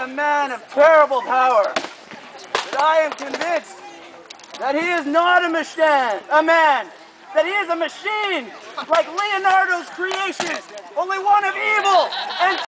a man of terrible power. But I am convinced that he is not a machine, a man, that he is a machine, like Leonardo's creations, only one of